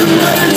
Yeah.